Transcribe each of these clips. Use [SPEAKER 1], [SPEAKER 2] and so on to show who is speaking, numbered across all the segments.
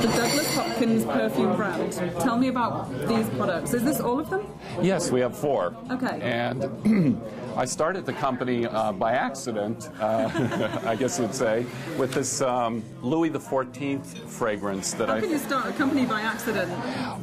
[SPEAKER 1] the Douglas Hopkins perfume brand. Tell me about these products. Is this all of them?
[SPEAKER 2] Yes, we have four.
[SPEAKER 1] Okay.
[SPEAKER 2] And I started the company uh, by accident, uh, I guess you'd say, with this um, Louis XIV fragrance that
[SPEAKER 1] How
[SPEAKER 2] I.
[SPEAKER 1] can you start a company by accident?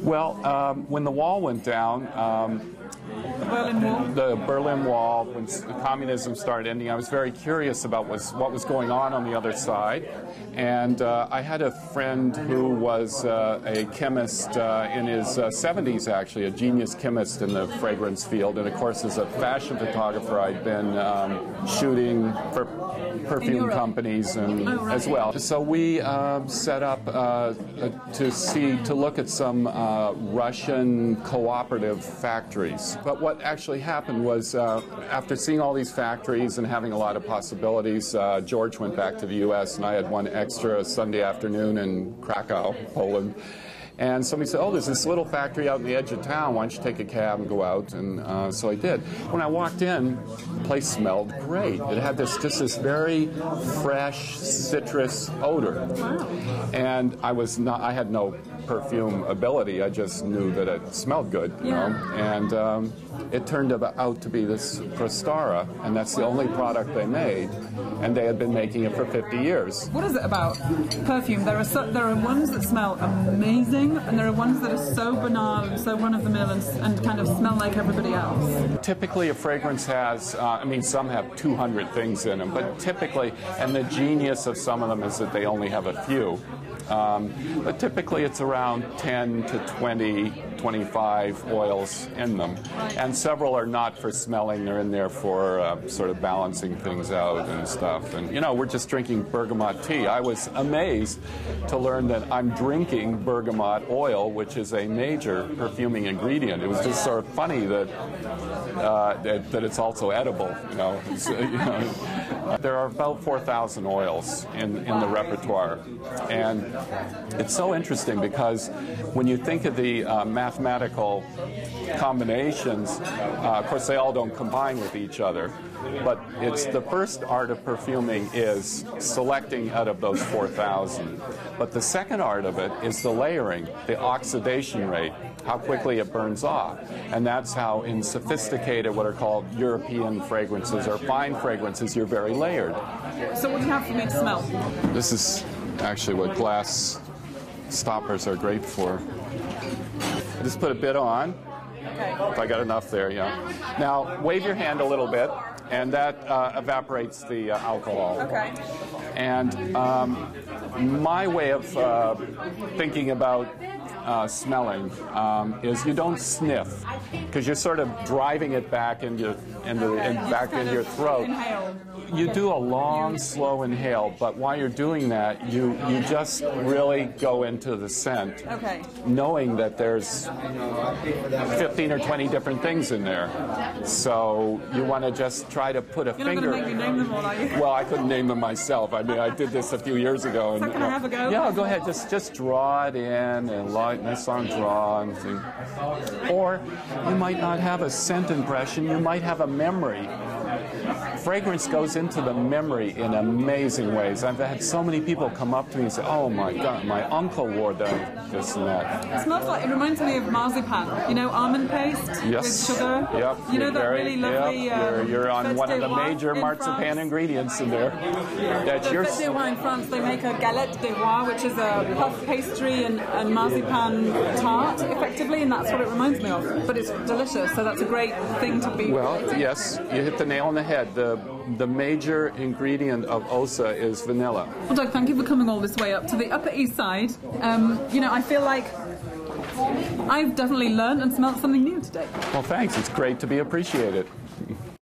[SPEAKER 2] Well, um, when the wall went down, um,
[SPEAKER 1] The Berlin Wall?
[SPEAKER 2] the Berlin Wall, when communism started ending, I was very curious about was, what was going on on the other side. And uh, I had a friend who was uh, a chemist uh, in his uh, 70s, actually, a genius chemist in the fragrance field. And of course, as a fashion photographer, I'd been um, shooting for perfume companies and
[SPEAKER 1] Oh, right.
[SPEAKER 2] as well. So we um, set up uh, uh, to see to look at some uh, Russian cooperative factories. But what actually happened was uh, after seeing all these factories and having a lot of possibilities, uh, George went back to the U.S. and I had one extra Sunday afternoon in Krakow, Poland. And somebody said, "Oh, there's this little factory out in the edge of town. Why don't you take a cab and go out?" And uh, so I did. When I walked in, the place smelled great. It had this just this very fresh citrus odor. And I was not. I had no perfume ability. I just knew that it smelled good, you
[SPEAKER 1] Yeah.
[SPEAKER 2] know. And um, it turned out to be this Prostara, and that's the only product they made. And they had been making it for 50 years.
[SPEAKER 1] What is it about perfume? There are so, there are ones that smell amazing, and there are ones that are so banal and so run of the mill and, and kind of smell like everybody else.
[SPEAKER 2] Typically, a fragrance has, uh, I mean, some have 200 things in them, but typically, and the genius of some of them is that they only have a few. Um, but typically, it's around 10 to 20, 25 oils in them. And several are not for smelling, they're in there for uh, sort of balancing things out and stuff. And, you know, we're just drinking bergamot tea. I was amazed to learn that I'm drinking bergamot oil, which is a major perfuming ingredient. It was just sort of funny that uh, that, that it's also edible. You know, you know. there are about 4,000 oils in, in the repertoire, and it's so interesting because when you think of the uh, mathematical combinations, uh, of course they all don't combine with each other. But it's the first art of perfuming is selecting out of those 4,000. But the second art of it is the layering, the oxidation rate, how quickly it burns off. And that's how in sophisticated, what are called European fragrances or fine fragrances, you're very layered.
[SPEAKER 1] So what do you have for me to smell?
[SPEAKER 2] This is actually what glass stoppers are great for. I just put a bit on. If I got enough there, yeah. Now, wave your hand a little bit, and that uh, evaporates the uh, alcohol.
[SPEAKER 1] Okay.
[SPEAKER 2] And um, my way of uh, thinking about uh, smelling um, is you don't sniff because you're sort of driving it back into, into
[SPEAKER 1] Okay,
[SPEAKER 2] in, back into your throat. You do a long, slow inhale, but while you're doing that, you you just really go into the scent,
[SPEAKER 1] Okay.
[SPEAKER 2] knowing that there's 15 or 20 different things in there. So you want to just try to put a
[SPEAKER 1] You're
[SPEAKER 2] finger.
[SPEAKER 1] going make me name them all, are you?
[SPEAKER 2] Well, I couldn't name them myself. I mean, I did this a few years ago. And,
[SPEAKER 1] So can I have a go?
[SPEAKER 2] Yeah, go ahead. Just just draw it in and light, nice long draw. And thing. Or you might not have a scent impression. You might have a memory. Fragrance goes into the memory in amazing ways. I've had so many people come up to me and say, "Oh my God, my uncle wore that, this and that."
[SPEAKER 1] It smells like, it reminds me of marzipan. You know, almond paste
[SPEAKER 2] Yes.
[SPEAKER 1] with sugar?
[SPEAKER 2] Yep.
[SPEAKER 1] You know
[SPEAKER 2] you're
[SPEAKER 1] that
[SPEAKER 2] very-
[SPEAKER 1] really lovely...
[SPEAKER 2] Yep. You're,
[SPEAKER 1] um,
[SPEAKER 2] you're on one of the major marzipan
[SPEAKER 1] France.
[SPEAKER 2] ingredients in there. That's
[SPEAKER 1] The
[SPEAKER 2] your.
[SPEAKER 1] Fête in France, they make a galette de rois, which is a puff pastry and, and marzipan tart, effectively, and that's what it reminds me of. But it's delicious, so that's a great thing to be.
[SPEAKER 2] Well, yes, you hit the nail on the head. The the major ingredient of Osa is vanilla.
[SPEAKER 1] Well, Doug, thank you for coming all this way up to the Upper East Side. Um, you know, I feel like I've definitely learned and smelt something new today.
[SPEAKER 2] Well, thanks. It's great to be appreciated.